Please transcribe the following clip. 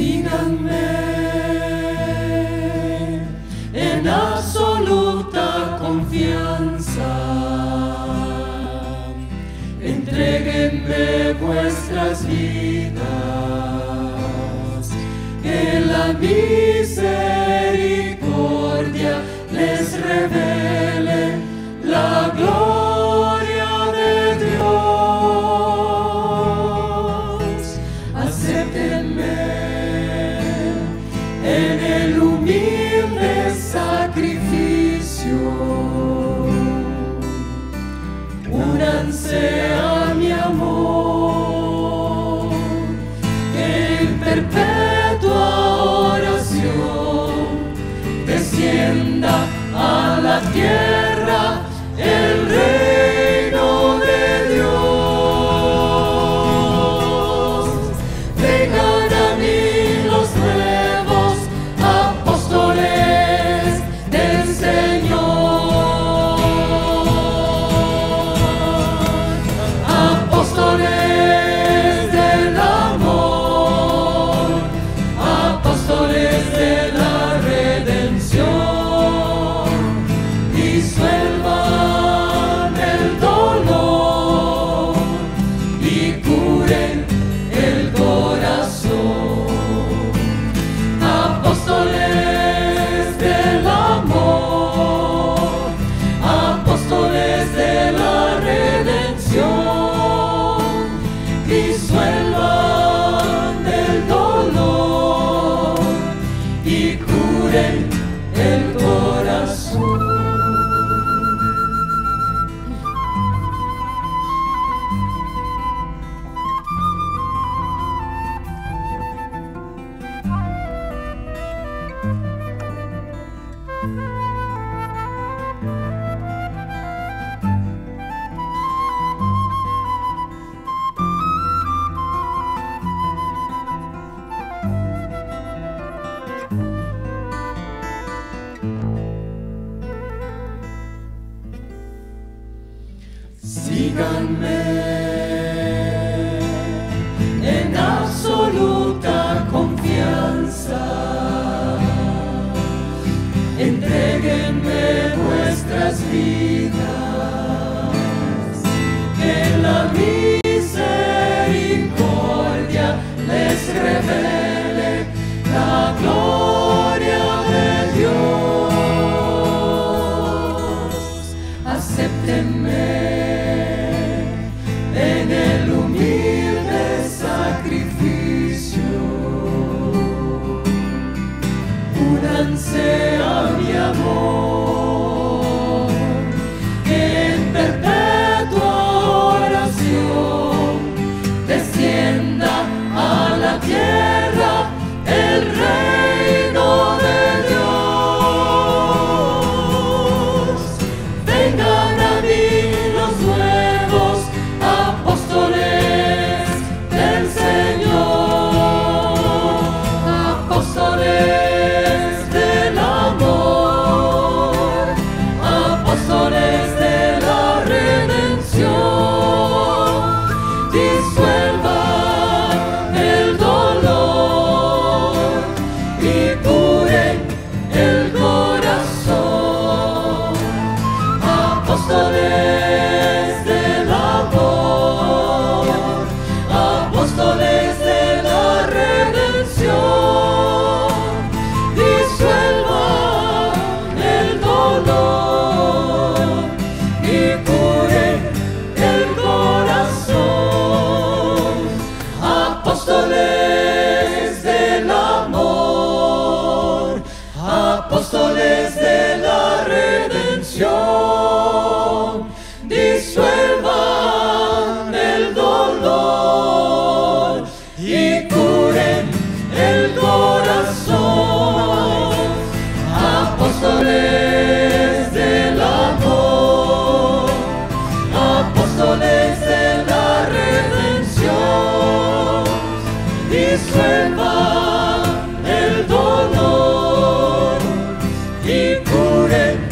síganme en absoluta confianza. Entréguenme vuestras vidas, que la miseria sea mi amor, en perpetua oración descienda a la tierra. La misericordia les revele la gloria de Dios. soles de la redención. Disuelva el dolor y cure